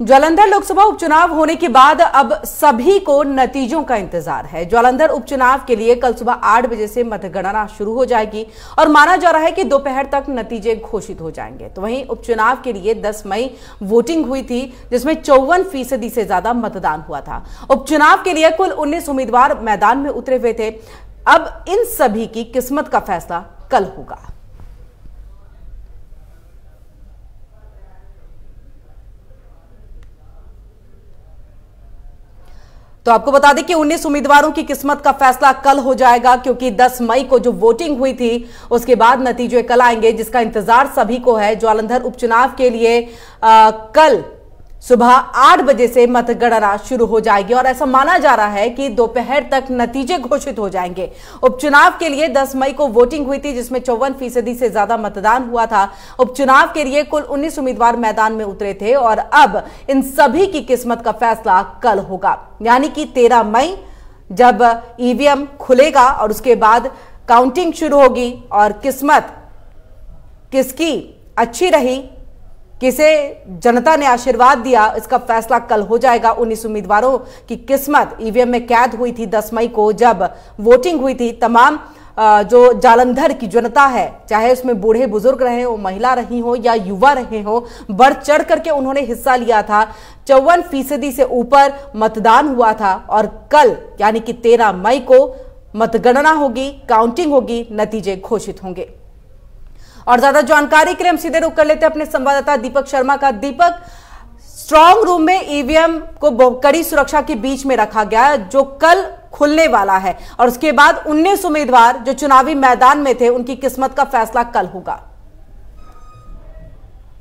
जालंधर लोकसभा उपचुनाव होने के बाद अब सभी को नतीजों का इंतज़ार है। जालंधर उपचुनाव के लिए कल सुबह आठ बजे से मतगणना शुरू हो जाएगी और माना जा रहा है कि दोपहर तक नतीजे घोषित हो जाएँगे। तो वहीं उपचुनाव के लिए 10 मई वोटिंग हुई थी, जिसमें चौवन फ़ीसदी से ज़्यादा मतदान हुआ था। उपचुनाव के लिए कुल उन्नीस उम्मीदवार मैदान में उतरे हुए थे। अब इन सभी की किस्मत का फैसला कल होगा। तो आपको बता दें कि 19 उम्मीदवारों की किस्मत का फैसला कल हो जाएगा क्योंकि 10 मई को जो वोटिंग हुई थी उसके बाद नतीजे कल आएँगे जिसका इंतज़ार सभी को है। ज्वालंधर उपचुनाव के लिए आ, कल सुबह आठ बजे से मतगणना शुरू हो जाएगी और ऐसा माना जा रहा है कि दोपहर तक नतीजे घोषित हो जाएँगे। उपचुनाव के लिए 10 मई को वोटिंग हुई थी, जिसमें चौवन फ़ीसदी से ज़्यादा मतदान हुआ था। उपचुनाव के लिए कुल 19 उम्मीदवार मैदान में उतरे थे और अब इन सभी की किस्मत का फैसला कल होगा। यानी कि तेरह मई, जब ईवीएम खुलेगा और उसके बाद काउंटिंग शुरू होगी और किस्मत किसकी अच्छी रही किसे जनता ने आशीर्वाद दिया, इसका फैसला कल हो जाएगा। उन्नीस उम्मीदवारों की किस्मत ईवीएम में कैद हुई थी 10 मई को, जब वोटिंग हुई थी तमाम जो जालंधर की जनता है, चाहे उसमें बूढ़े बुज़ुर्ग रहे हो, महिला रही हो या युवा रहे हो, बढ़ चढ़ करके उन्होंने हिस्सा लिया था। चौवन फ़ीसदी से ऊपर मतदान हुआ था और कल, यानी कि तेरह मई को मतगणना होगी, काउंटिंग होगी, नतीजे घोषित होंगे। और ज़्यादा जानकारी के लिए हम सीधे रुक कर लेते हैं अपने संवाददाता दीपक शर्मा का। दीपक स्ट्रांग रूम में ईवीएम को कड़ी सुरक्षा के बीच में रखा गया, जो कल खुलने वाला है। और उसके बाद 19 उम्मीदवार जो चुनावी मैदान में थे, उनकी किस्मत का फैसला कल होगा।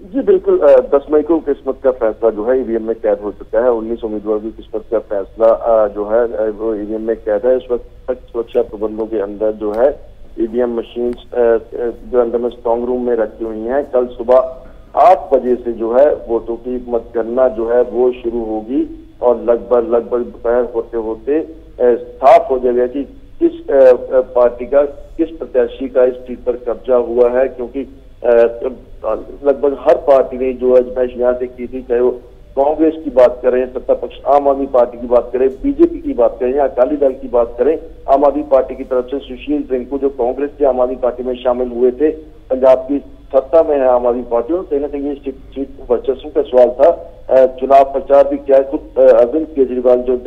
जी, बिल्कुल दस मई को किस्मत का फैसला जो है ईवीएम में कैद हो चुका है। उन्नीस उम्मीदवारों की किस्मत का फैसला जो है वो ईवीएम में कैद है। इस वक्त सुरक्षा प्रबंधों के अंदर जो है ईवीएम मशीन जो अंदर में स्ट्रॉन्ग रूम में रखी हुई हैं, कल सुबह आठ बजे से जो है वोटों की मतगणना जो है वो शुरू होगी और लगभग लगभग दोपहर होते होते साफ़ हो जाएगा कि किस पार्टी का, किस प्रत्याशी का इस सीट पर कब्जा हुआ है, क्योंकि लगभग हर पार्टी ने जो अजमाइश यहाँ से की थी, चाहे वो कांग्रेस की बात करें, सत्ता पक्ष, आम आदमी पार्टी की बात करें, बीजेपी की बात करें या अकाली दल की बात करें, आम आदमी पार्टी की तरफ़ से सुशील सिंह को जो कांग्रेस के आम आदमी पार्टी में शामिल हुए थे, पंजाब की सत्ता में है आम आदमी पार्टी, और कहीं ना कहीं सीट वर्चस्व का सवाल था। चुनाव प्रचार भी क्या है, खुद अरविंद केजरीवाल जो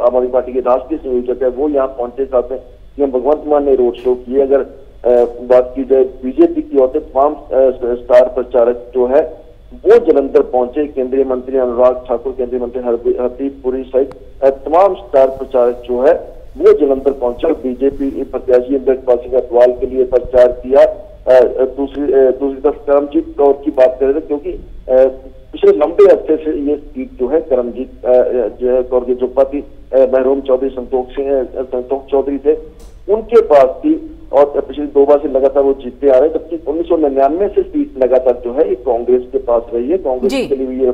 आम आदमी पार्टी के राष्ट्रीय संयोजक है, वो यहाँ पहुँचे साथ में, सीएम भगवंत मान ने रोड शो किए। अगर बात की जाए बीजेपी की से, तमाम स्टार प्रचारक जो है वो जलंधर पहुँचे, केंद्रीय मंत्री अनुराग ठाकुर, केंद्रीय मंत्री हरदीप पुरी सहित तमाम स्टार प्रचारक जो है, वो जलंधर पहुँचे बीजेपी प्रत्याशी अंबेडकर सिंह अटवाल के लिए प्रचार किया। दूसरी दूसरी तरफ़ करमजीत कौर की बात करें तो क्योंकि पिछले लंबे अरसे से ये सीट जो है, करमजीत जो है, कौर के जो पति महरूम चौधरी संतोष सिंह संतोष चौधरी थे, उनके पास थी और पिछले दो बार से लगातार वो जीतते आ रहे हैं जबकि उन्नीस सौ निन्यानवे से सीट लगातार जो है ये कांग्रेस के पास रही है। कांग्रेस के लिए भी ये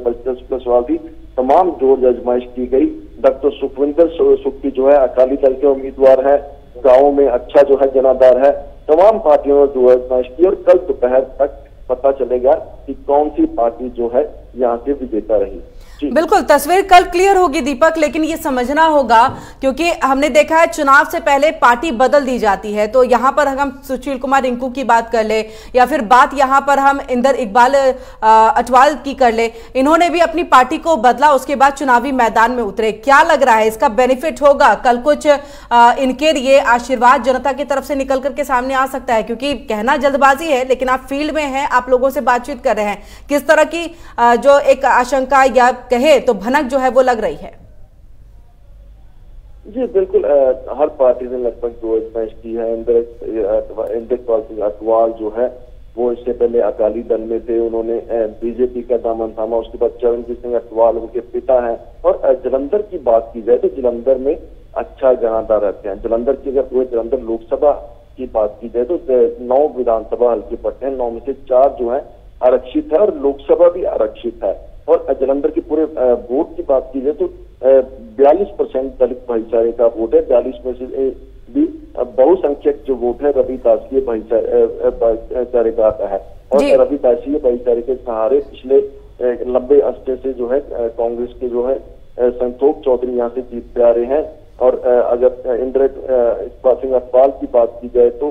सवाल थी। तमाम ज़ोर आजमाइश की गई। डॉक्टर सुखविंदर सुक्की जो है अकाली दल के उम्मीदवार है। गाँव में अच्छा जो है जनाधार है। तमाम पार्टियों ने जो आजमाइश की और कल दोपहर तक पता चलेगा कि कौन सी पार्टी जो है यहाँ से विजेता रही। बिल्कुल, तस्वीर कल क्लियर होगी दीपक, लेकिन ये समझना होगा, क्योंकि हमने देखा है चुनाव से पहले पार्टी बदल दी जाती है तो यहाँ पर हम सुशील कुमार रिंकू की बात कर ले, या फिर बात यहाँ पर हम इंदर इकबाल अटवाल की कर ले, इन्होंने भी अपनी पार्टी को बदला, उसके बाद चुनावी मैदान में उतरे। क्या लग रहा है, इसका बेनिफिट होगा? कल कुछ इनके लिए आशीर्वाद जनता की तरफ़ से निकल करके सामने आ सकता है? क्योंकि कहना जल्दबाजी है, लेकिन आप फ़ील्ड में हैं, आप लोगों से बातचीत कर रहे हैं। किस तरह की जो एक आशंका या कहे तो भनक जो है वो लग रही है। जी, बिल्कुल हर पार्टी ने लगभग दो आजमाइश की है। इंदिर अटवाल जो है, वो इससे पहले अकाली दल में थे। उन्होंने बीजेपी का दामन थामा, उसके बाद चरणजीत सिंह अटवाल उनके पिता हैं। और जलंधर की बात की जाए तो जलंधर में अच्छा जहादार रहते हैं। जलंधर की अगर पूरे जलंधर लोकसभा की बात की जाए तो नौ विधानसभा हल्के पड़ते हैं। नौ में से चार जो है आरक्षित है और लोकसभा भी आरक्षित है। और जलंधर के पूरे वोट की बात की जाए तो बयालीस परसेंट दलित भाईचारे का वोट है। बयालीस में से भी बहुसंख्यक जो वोट है रवि दासीय भाईचारे का आता है। और रवि दासीय भाईचारे के सहारे पिछले लंबे अरसे से जो है कांग्रेस के जो है संतोष चौधरी यहाँ से जीतते आ रहे हैं। और अगर इकबाल सिंह अकबाल की बात की जाए तो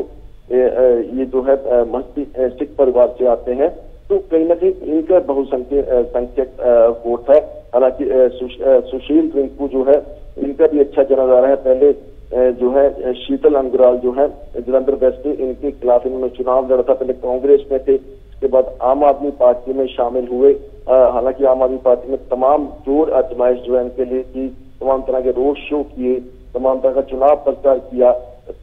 ये जो है महती सिख परिवार से आते हैं। तो कहीं ना कहीं इनका बहुसंख्यक संख्यक वोट है। हालाँकि सुशील रिंकू जो है, इनका भी अच्छा जना जा रहा है। पहले जो है शीतल अंग्राल जो है, जलंधर वेस्ट इनके खिलाफ इन्होंने चुनाव लड़ा था। पहले कांग्रेस में थे, उसके बाद आम आदमी पार्टी में शामिल हुए। हालाँकि आम आदमी पार्टी में तमाम ज़ोर आजमाइश जो है इनके लिए की, तमाम तरह के रोड शो किए, तमाम तरह का चुनाव प्रचार किया,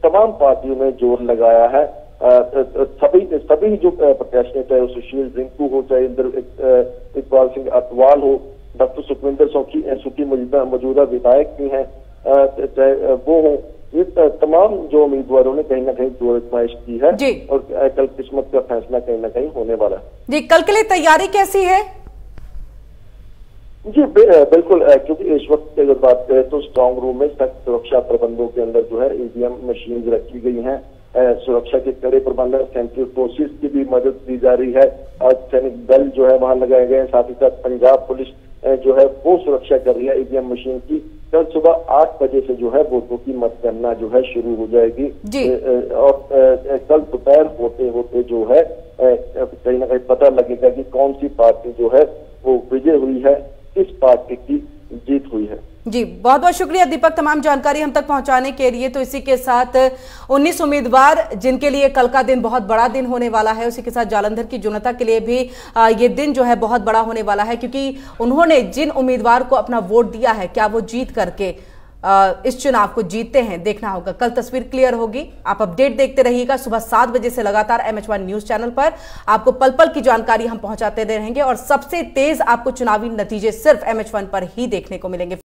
तमाम पार्टियों में ज़ोर लगाया है। सभी सभी जो प्रत्याशी चाहे सुशील रिंकू हो चाहे इंद्र इकबाल सिंह अटवाल हो डॉक्टर सुखविंदर सौखी सुखी मौजूदा मौजूदा विधायक भी हैं चाहे वो हो ये तमाम जो उम्मीदवारों ने कहीं ना कहीं ज़ोर आजमाइश की है और कल किस्मत का फैसला कहीं ना कहीं होने वाला है। जी कल के लिए तैयारी कैसी है? जी बिल्कुल क्योंकि इस वक्त की अगर बात करें तो स्ट्रांग रूम में सख्त सुरक्षा प्रबंधों के अंदर जो है ईवीएम मशीन रखी गई हैं। सुरक्षा के कड़े प्रबंध सेंट्रल फोर्सेज की भी मदद दी जा रही है। सैनिक दल जो है वहाँ लगाए गए हैं। साथ ही साथ पंजाब पुलिस जो है वो सुरक्षा कर रही है। ईवीएम मशीन की कल सुबह आठ बजे से जो है वोटों की मतगणना जो है शुरू हो जाएगी। और कल दोपहर होते होते जो है कहीं ना कहीं पता लगेगा कि कौन सी पार्टी जो है वो विजय हुई है किस पार्टी की जीत हुई है। जी बहुत बहुत शुक्रिया दीपक, तमाम जानकारी हम तक पहुँचाने के लिए। तो इसी के साथ 19 उम्मीदवार, जिनके लिए कल का दिन बहुत बड़ा दिन होने वाला है, उसी के साथ जालंधर की जनता के लिए भी ये दिन जो है बहुत बड़ा होने वाला है, क्योंकि उन्होंने जिन उम्मीदवार को अपना वोट दिया है, क्या वो जीत करके इस चुनाव को जीतते हैं, देखना होगा। कल तस्वीर क्लियर होगी, आप अपडेट देखते रहिएगा, सुबह सात बजे से लगातार M H one news channel पर आपको पल पल की जानकारी हम पहुंचाते रहेंगे, और सबसे तेज आपको चुनावी नतीजे सिर्फ़ एम एच वन पर ही देखने को मिलेंगे।